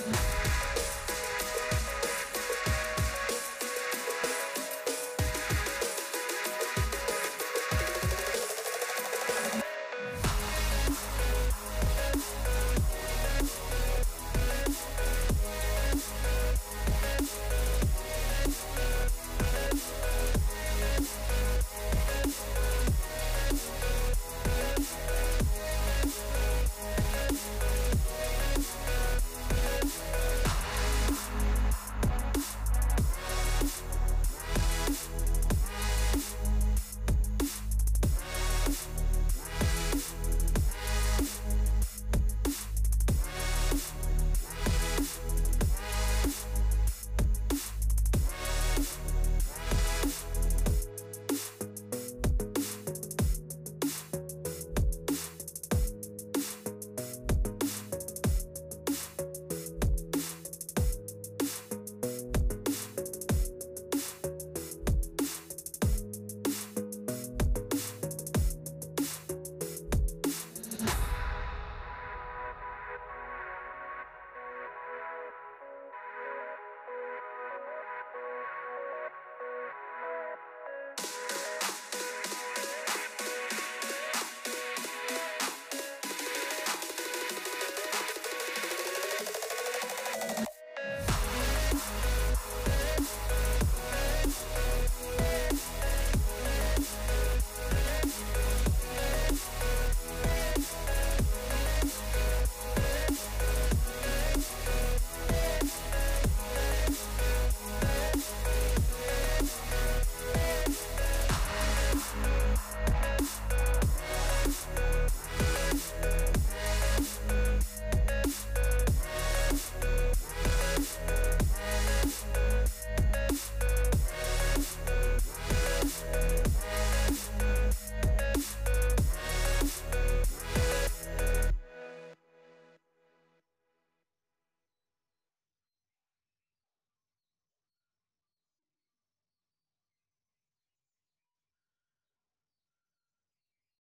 Christmas.